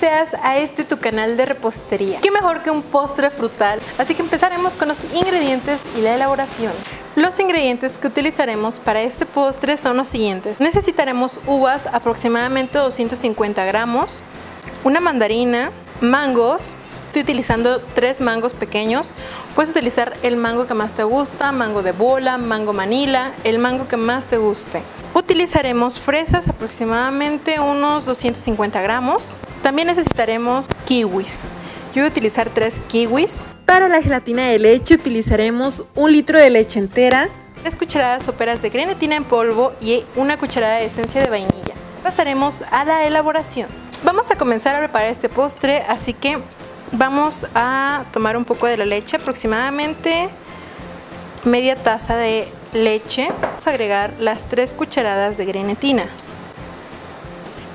seas a este tu canal de repostería. Qué mejor que un postre frutal, así que empezaremos con los ingredientes y la elaboración. Los ingredientes que utilizaremos para este postre son los siguientes. Necesitaremos uvas aproximadamente 250 gramos, una mandarina, mangos, Estoy utilizando tres mangos pequeños. Puedes utilizar el mango que más te gusta, mango de bola, mango manila, el mango que más te guste. Utilizaremos fresas, aproximadamente unos 250 gramos. También necesitaremos kiwis. Yo voy a utilizar tres kiwis. Para la gelatina de leche utilizaremos un litro de leche entera, tres cucharadas soperas de grenetina en polvo y una cucharada de esencia de vainilla. Pasaremos a la elaboración. Vamos a comenzar a preparar este postre, así que vamos a tomar un poco de la leche, aproximadamente media taza de leche. Vamos a agregar las 3 cucharadas de grenetina,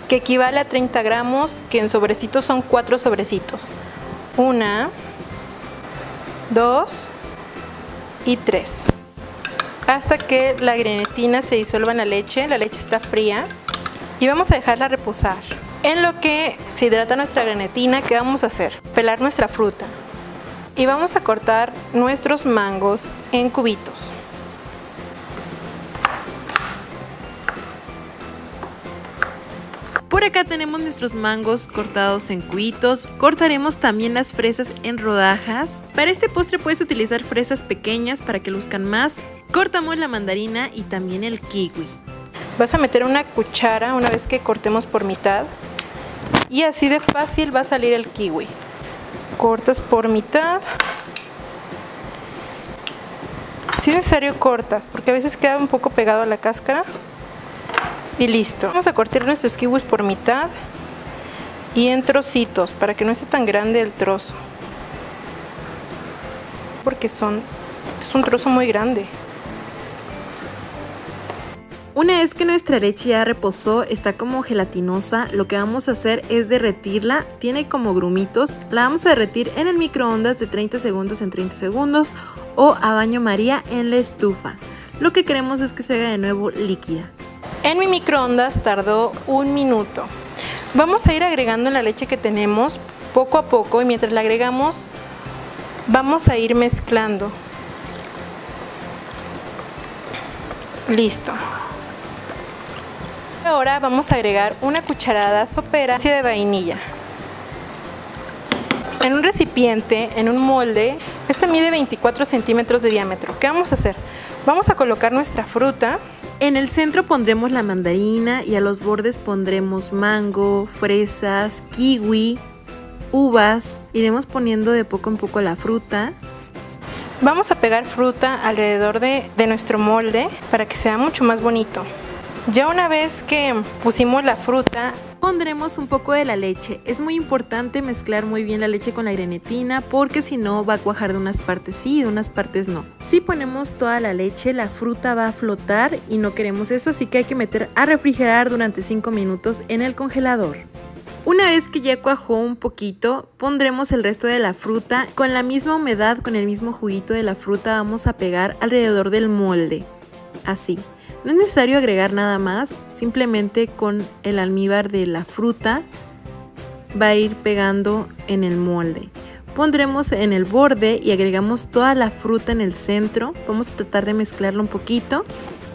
que equivale a 30 gramos, que en sobrecitos son 4 sobrecitos. Una, dos y tres. Hasta que la grenetina se disuelva en la leche, la leche está fría y vamos a dejarla reposar. En lo que se hidrata nuestra grenetina, ¿qué vamos a hacer? Pelar nuestra fruta. Y vamos a cortar nuestros mangos en cubitos. Acá tenemos nuestros mangos cortados en cubitos. Cortaremos también las fresas en rodajas. Para este postre puedes utilizar fresas pequeñas para que luzcan más. Cortamos la mandarina y también el kiwi. Vas a meter una cuchara una vez que cortemos por mitad y así de fácil va a salir el kiwi. Cortas por mitad. Si es necesario cortas, porque a veces queda un poco pegado a la cáscara. Y listo. Vamos a cortar nuestros kiwis por mitad y en trocitos para que no esté tan grande el trozo. Porque son es un trozo muy grande. Una vez que nuestra leche ya reposó, está como gelatinosa, lo que vamos a hacer es derretirla, tiene como grumitos, la vamos a derretir en el microondas de 30 segundos en 30 segundos o a baño maría en la estufa. Lo que queremos es que se haga de nuevo líquida. En mi microondas tardó un minuto. Vamos a ir agregando la leche que tenemos poco a poco y mientras la agregamos vamos a ir mezclando. Listo. Ahora vamos a agregar una cucharada sopera de vainilla. En un recipiente, en un molde, este mide 24 centímetros de diámetro. ¿Qué vamos a hacer? Vamos a colocar nuestra fruta. En el centro pondremos la mandarina y a los bordes pondremos mango, fresas, kiwi, uvas. Iremos poniendo de poco en poco la fruta. Vamos a pegar fruta alrededor de, de nuestro molde para que sea mucho más bonito. Ya una vez que pusimos la fruta, pondremos un poco de la leche. Es muy importante mezclar muy bien la leche con la grenetina porque si no va a cuajar de unas partes sí y de unas partes no. Si ponemos toda la leche, la fruta va a flotar y no queremos eso, así que hay que meter a refrigerar durante 5 minutos en el congelador. Una vez que ya cuajó un poquito, pondremos el resto de la fruta. Con la misma humedad, con el mismo juguito de la fruta, vamos a pegar alrededor del molde. Así. No es necesario agregar nada más, simplemente con el almíbar de la fruta va a ir pegando en el molde. Pondremos en el borde y agregamos toda la fruta en el centro. Vamos a tratar de mezclarlo un poquito.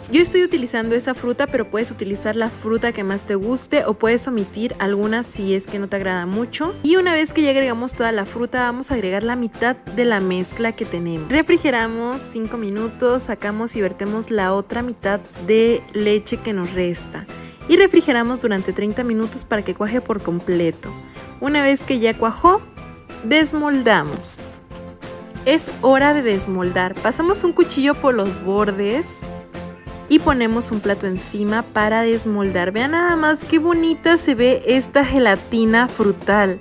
Yo estoy utilizando esa fruta, pero puedes utilizar la fruta que más te guste o puedes omitir algunas si es que no te agrada mucho. Y una vez que ya agregamos toda la fruta, vamos a agregar la mitad de la mezcla que tenemos. Refrigeramos 5 minutos, sacamos y vertemos la otra mitad de leche que nos resta. Y refrigeramos durante 30 minutos para que cuaje por completo. Una vez que ya cuajó, desmoldamos. Es hora de desmoldar. Pasamos un cuchillo por los bordes y ponemos un plato encima para desmoldar. Vean nada más qué bonita se ve esta gelatina frutal.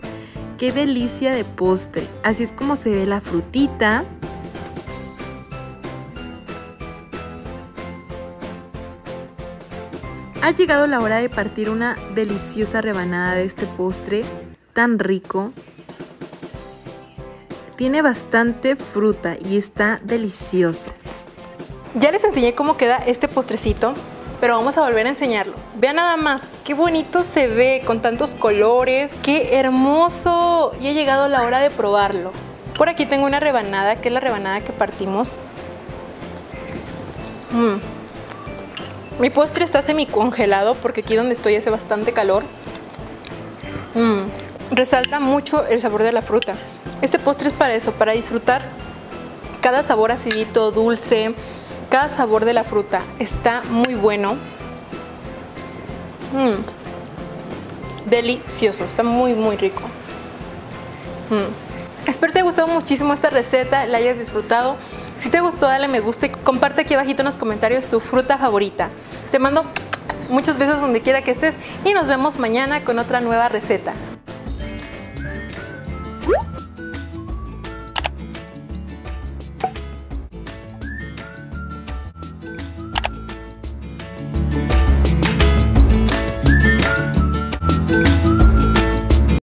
Qué delicia de postre. Así es como se ve la frutita. Ha llegado la hora de partir una deliciosa rebanada de este postre tan rico. Tiene bastante fruta y está delicioso. Ya les enseñé cómo queda este postrecito, pero vamos a volver a enseñarlo. Vean nada más, qué bonito se ve con tantos colores, qué hermoso. Y ha llegado la hora de probarlo. Por aquí tengo una rebanada, que es la rebanada que partimos. Mm. Mi postre está semi congelado porque aquí donde estoy hace bastante calor. Mm. Resalta mucho el sabor de la fruta. Este postre es para eso, para disfrutar cada sabor acidito, dulce, cada sabor de la fruta. Está muy bueno. Mm. Delicioso, está muy muy rico. Espero te haya gustado muchísimo esta receta, la hayas disfrutado. Si te gustó, dale me gusta y comparte aquí abajito en los comentarios tu fruta favorita. Te mando muchos besos donde quiera que estés y nos vemos mañana con otra nueva receta.